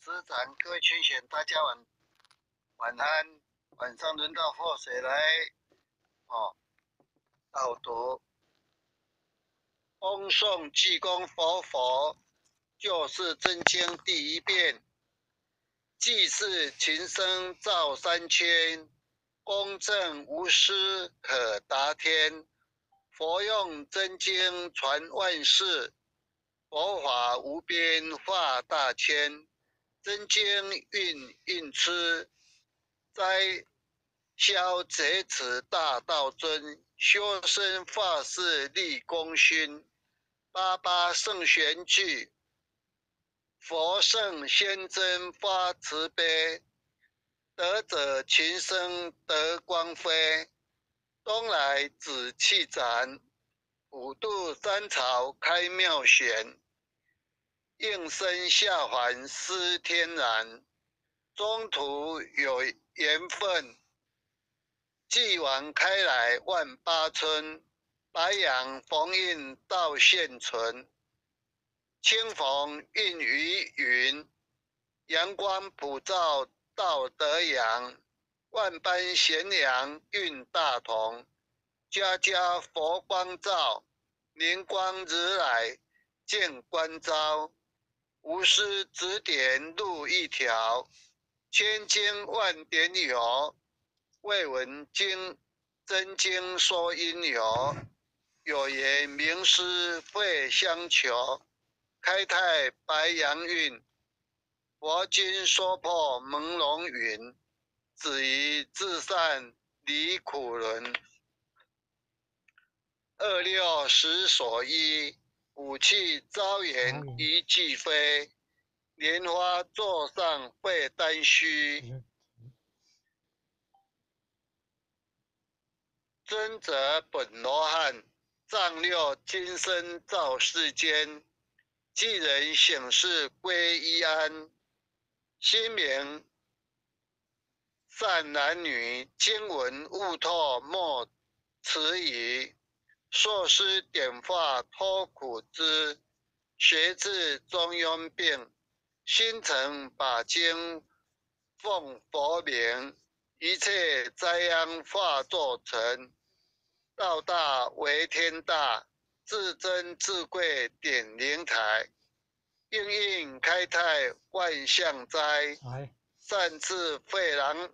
执掌，各位群贤，大家晚晚安。晚上轮到祸水来哦，导读。恭送济公活佛，就是真经第一遍。祭祀琴声照三千，公正无私可达天。佛用真经传万世，佛法无边化大千。真经运运出，灾消贼此大道尊，修身法事立功勋。八八圣玄句，佛圣先真发慈悲，得者群生得光辉。东来紫气展，五渡三朝开妙玄。应生下凡思天然，中途有缘分，继往开来万八春，白杨逢运到现存，清风映于云，阳光普照到德阳，万般咸阳运大同，家家佛光照，灵光日来见关照。无师指点路一条，千经万典有，未闻经真经说因由。有言名师会相求，开泰白杨运。佛经说破朦胧云，止于至善离苦轮。二六十所依。武器招远一骑飞，莲花座上会丹虚。尊者本罗汉，丈六金身照世间，既人醒世归依安，心明善男女，经文悟透莫迟疑。硕师点化脱苦知，学至中庸病，心诚把经奉佛名，一切灾殃化作尘。道大为天大，自尊自贵点灵台，应应开泰万象灾，善治废狼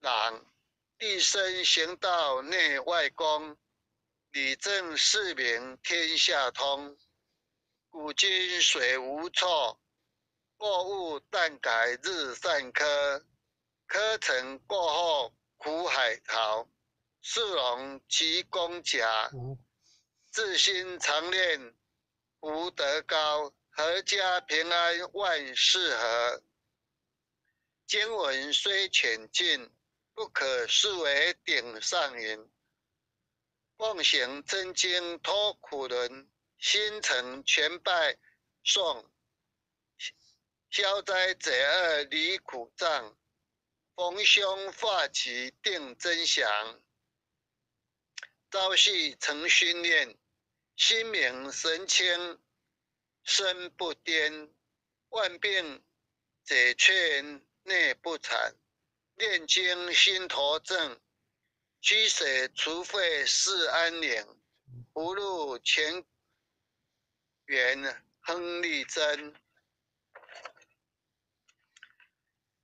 狼，一生行道内外功。理政事明天下通，古今水无错，过物但改日善科，科成过后苦海淘，世龙其功甲，自心常念福德高，阖家平安万事和。经文虽浅近，不可视为顶上云。奉行真经脱苦轮，心诚全拜送，消灾解厄离苦障，逢凶化吉定真祥，朝夕诚训练，心明神清身不颠，万病解却内不残，念经心陀正。居舍除秽是安宁，不入前缘亨利贞。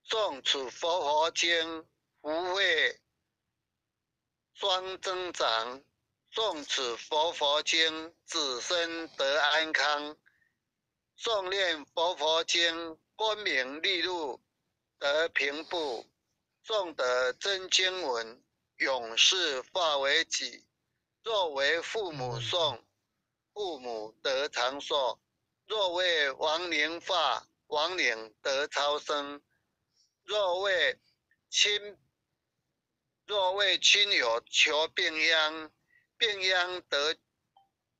诵此佛佛经，福慧双增长；诵此佛佛经，子孙得安康；诵念佛佛经，光明利禄得平步；诵得真经文。永世化为己，若为父母诵，父母得长寿；若为亡灵化，亡灵得超生；若为亲，若为亲友求病殃，病殃得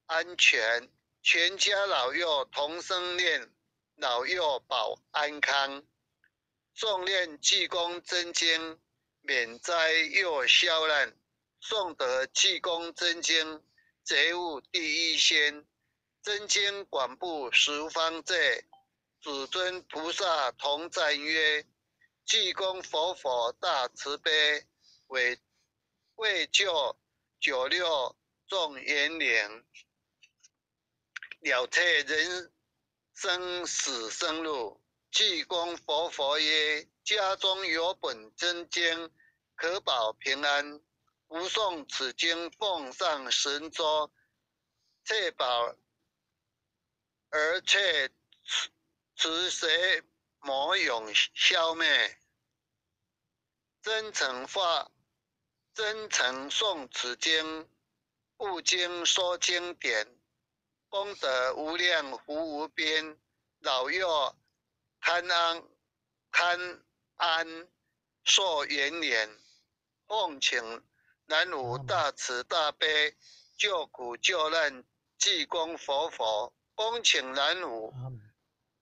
安全；全家老幼同生念，老幼保安康。诵念济公真经。免灾又消难，诵得济公真经，贼物第一仙。真经广布十方界，祖尊菩萨同赞曰：“济公佛佛大慈悲，为为救九六众冤灵，了却人生死生路。”济公活佛曰：“家中有本真经，可保平安。吾诵此经，奉上神桌，确保而且持邪魔永消灭。真诚发，真诚诵此经，不经说经典，功德无量福无边，老幼堪安贪安寿延年。奉请南无大慈大悲救苦救难济公佛佛，恭请南无。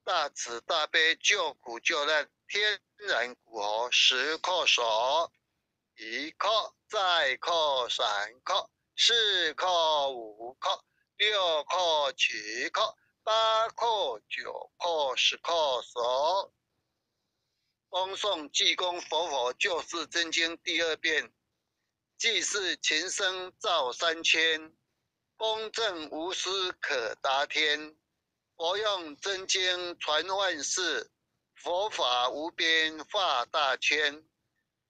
大慈大悲救苦救难天然古河十颗手，一颗再颗三颗四颗五颗六颗七颗八颗九颗十颗手。恭送济公佛佛救世真经第二遍，济世情深照三千，公正无私可达天。佛用真经传万世，佛法无边化大千。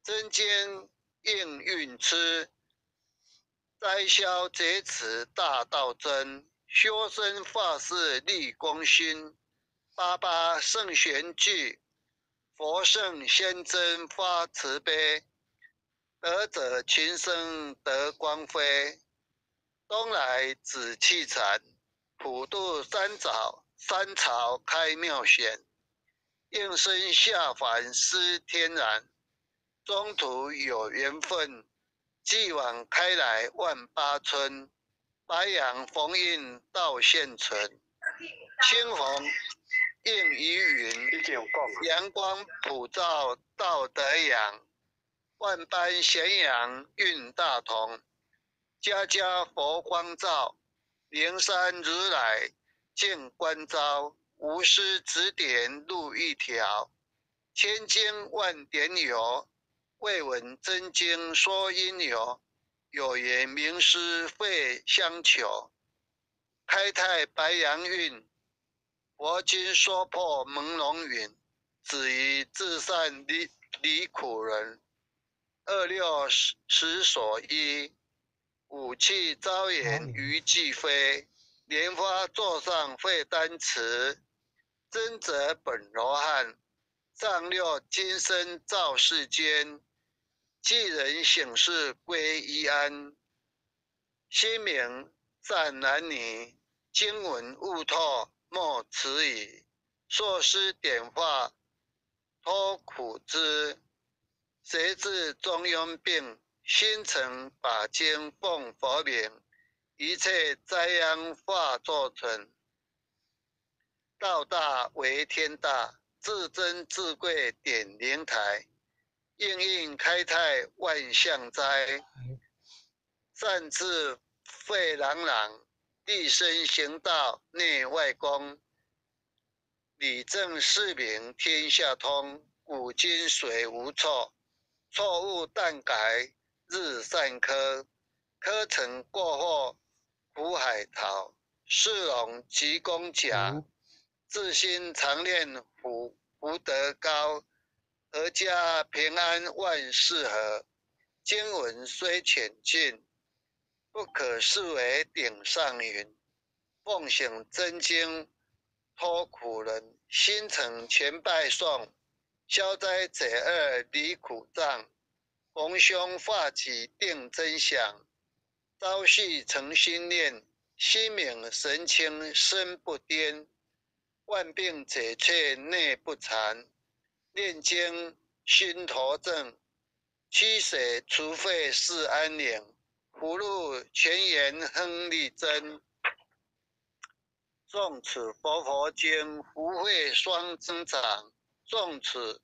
真经应运痴，灾消劫持大道真。修身化世立功勋，八八圣贤聚，佛圣先真发慈悲。得者群生得光辉，东来紫气禅。普渡三草，三朝开妙显，应身下凡施天然，中途有缘分，继往开来万八春，白杨逢映道现存，青红映于云，阳光普照道德阳，万般咸阳运大同，家家佛光照。灵山如来见观照，无师指点路一条。千经万典有，未闻真经说因由。有缘名师会相求，开泰白杨运。佛经说破朦胧云，止于至善离离苦人。二六十十所依。五气招言于俱飞，莲花座上会丹池，真者本罗汉，上六今生照世间，济人醒世归一安，心明赞男女，经文悟透莫迟疑，硕师点化脱苦之，谁知中庸病？心诚把经奉佛名，一切灾殃化作尘。道大为天大，至真至贵点灵台，应应开泰万象灾。善智慧朗朗，立身行道内外功。理政事明天下通，古今水无错，错误但改。日善科，科成过后苦海淘。世龙急功甲，自心常念福福德高。阖家平安万事和。经文虽浅近，不可视为顶上云。奉行真经脱苦人，心诚全拜颂。消灾解厄离苦障。逢凶化吉定真祥，朝夕诚心念，心明神清身不颠，万病解却内不残，念经心头正，驱邪除秽是安宁，福禄全缘亨利贞。诵此佛佛经，福慧双增长；诵此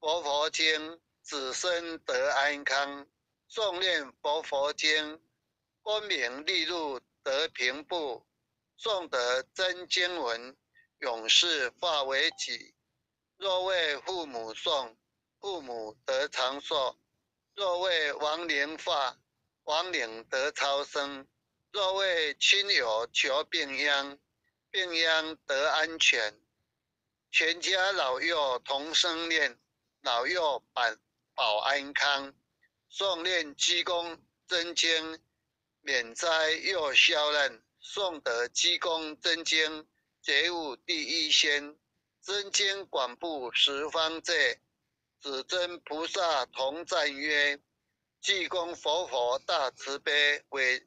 佛佛经。子孙得安康，诵念佛佛经，功名利禄得平步。诵得真经文，永世化为己。若为父母送，父母得长寿；若为亡灵化，亡灵得超生；若为亲友求病殃，病殃得安全。全家老幼同生念，老幼保保安康。诵念积功真经，免灾又消难。诵得积功真经，觉悟第一仙。真经广布十方界，子真菩萨同赞曰：济公佛佛大慈悲，为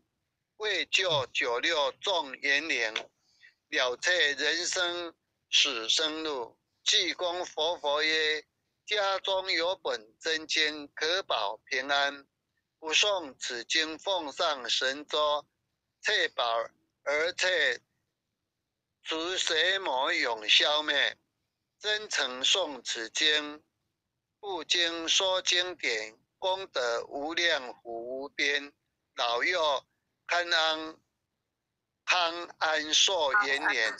为救九六众元灵，了却人生死生路。济公佛佛曰。家中有本真经，可保平安。不诵此经，奉上神桌，确保而且除邪魔永消灭。真诚诵此经，不经说经典，功德无量无边。老幼康安康安寿延年。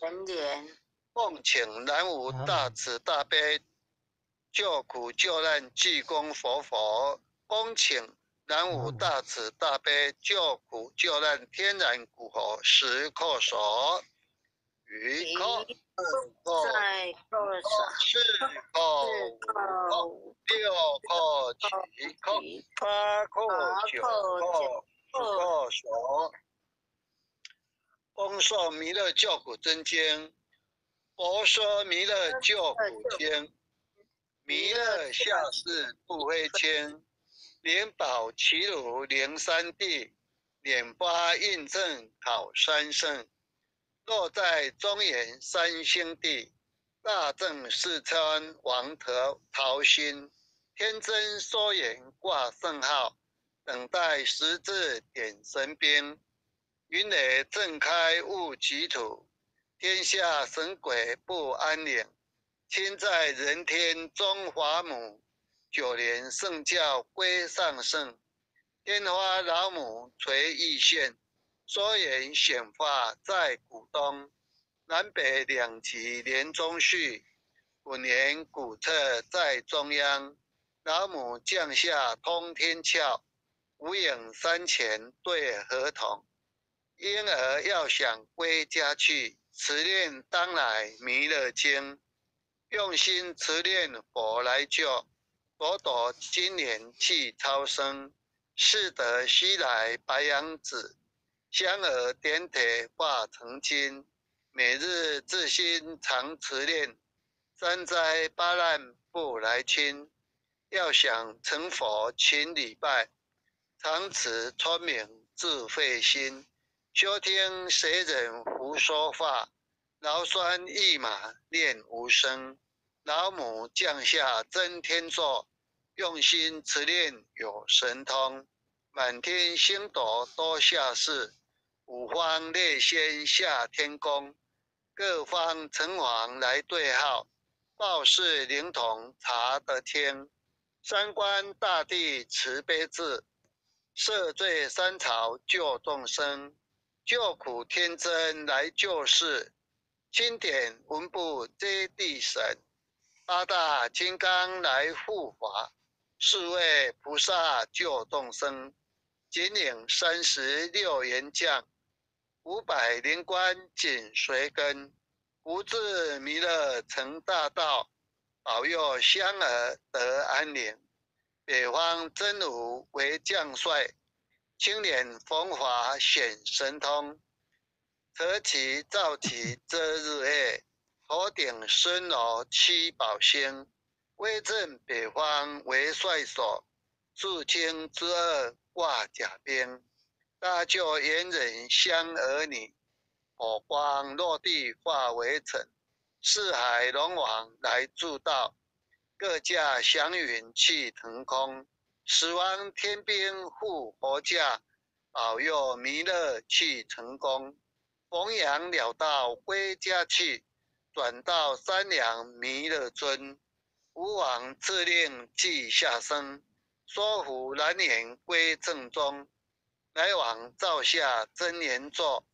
延年奉请南无大慈大悲。救苦救难济公佛佛，恭请南无大慈大悲救苦救难天然古佛石刻所，余刻在刻四刻五刻六刻七刻八刻九刻十刻所，恭受弥勒救苦真经，佛说弥勒救苦经。弥勒下世不非天，灵宝齐鲁灵三地，莲花印证考三圣。落在中原三星地，大正四川王德桃心，天真说言挂圣号，等待十字点神兵。云雷震开雾极土，天下神鬼不安宁。亲在人天中华母，九年圣教归上圣，天花老母垂玉线，缩言显化在古东，南北两极连中续，五年古册在中央，老母降下通天窍，无影山前对河童，婴儿要想归家去，持念当来弥勒经。用心持念佛来救，朵朵今年去超生，是得西来白羊子，香儿点铁化成金，每日自心常持念，三灾八难不来侵。要想成佛勤礼拜，常持聪明智慧心，休听谁人胡说话，劳酸一马念无声。老母降下真天座，用心持念有神通，满天星斗多下士，五方列仙下天宫，各方城隍来对号，报事灵童查得天，三官大帝慈悲智，赦罪三朝救众生，救苦天真来救世，经典文部接地神。八大金刚来护法，四位菩萨救众生，金领三十六员将，五百灵官紧随跟，无智弥勒成大道，保佑香儿得安宁。北方真武为将帅，青年风华显神通，择其造其遮日月。头顶孙罗七宝星，威震北方为帅所，肃清之二挂甲兵，大救元人香儿女，火光落地化为尘，四海龙王来助道，各驾祥云去腾空，死亡天兵护佛驾，保佑弥勒去成功，弘扬了道归家去。转到三两弥勒尊，吾王自令即下生，说服蓝颜归正宗，来往照下真言座，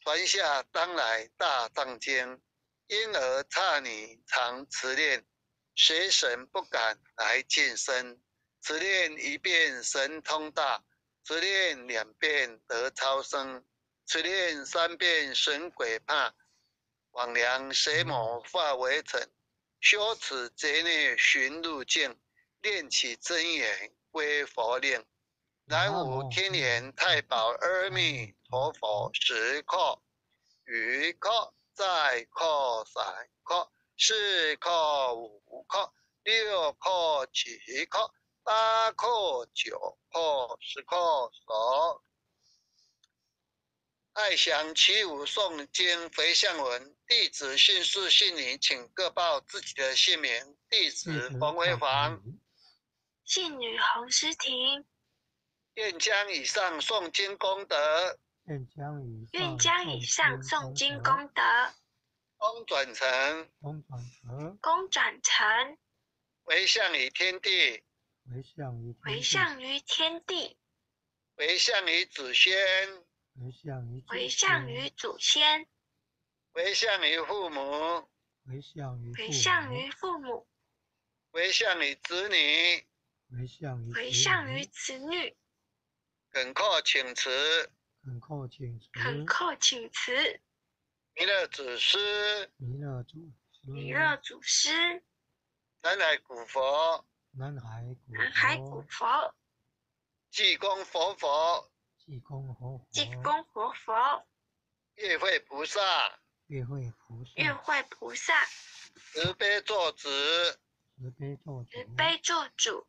传下当来大藏经，因而刹女常持念，邪神不敢来近身。此念一遍神通大，此念两遍得超生，此念三遍神鬼怕。往量邪魔化为尘，修此劫孽寻路径，念起真言归佛令。南无天眼太保阿弥陀佛，十课余课再课三课四课五课六课七课八课九课十课十。爱想七五诵经回向文，弟子姓氏姓名，请各报自己的姓名。弟子冯辉煌，姓女洪诗婷。愿将以上诵经功德，愿将以愿将以上诵经功德，功转成，功转成，功转成，回向于天地，回向于回向于天地，回向于祖先，回向于为向于祖先，回向于父母，回向于为向于父母，回向于子女，为向于回向于子女。恳叩请辞，恳叩请辞，恳叩请辞。弥勒祖师，弥勒祖师，弥勒祖师，南海古佛，南海古南海古佛，济公活佛，济公活佛，济公活佛，月会菩萨，月会菩萨，月会菩萨，慈悲做主，慈悲做主，慈悲做主。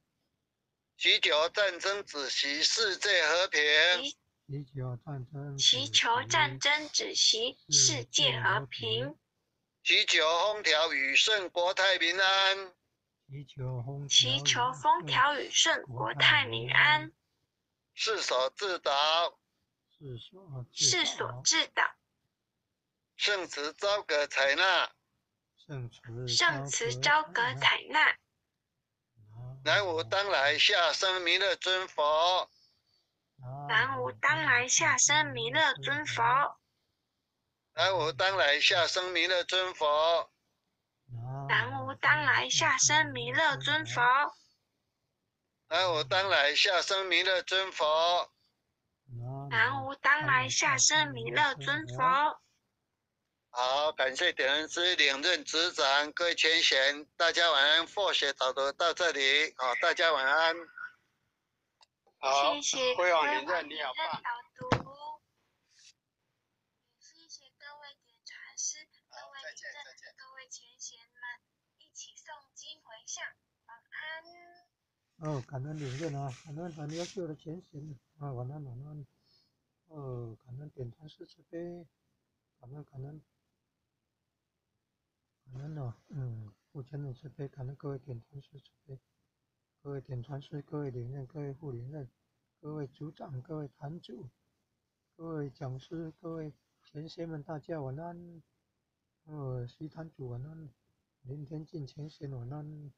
祈求战争止息，世界和平。祈求战争，祈求战争止息，世界和平。祈求风调雨顺，国泰民安。祈求风祈求风调雨顺，国泰民安。世所自导，世所自导。圣慈昭格采纳，圣慈圣慈昭格采纳。南无当来下生弥勒尊佛。南无当来下生弥勒尊佛。南无当来下生弥勒尊佛。南无当来下生弥勒尊佛。南无当来下生弥勒尊佛。南无当来下生弥勒尊佛。好，感谢点恩师领任执掌，各位前贤，大家晚安。佛学导读到这里，好，大家晚安。好，谢谢辉煌领任，你好棒。导读，谢谢各位点传师、各位领任、各位前贤们一起诵经回向，晚安。哦，感恩领任啊，感恩很优秀的前贤啊，晚安晚安。哦，感恩点传师慈悲，感恩感恩。晚安哦，嗯，父亲的慈悲，感恩各位点传师慈悲，各位点传师，各位领任，各位副领任，各位组长，各位坛主，各位讲师，各位前仙们，大家晚安。呃，西坛主晚安，明天见前贤晚安。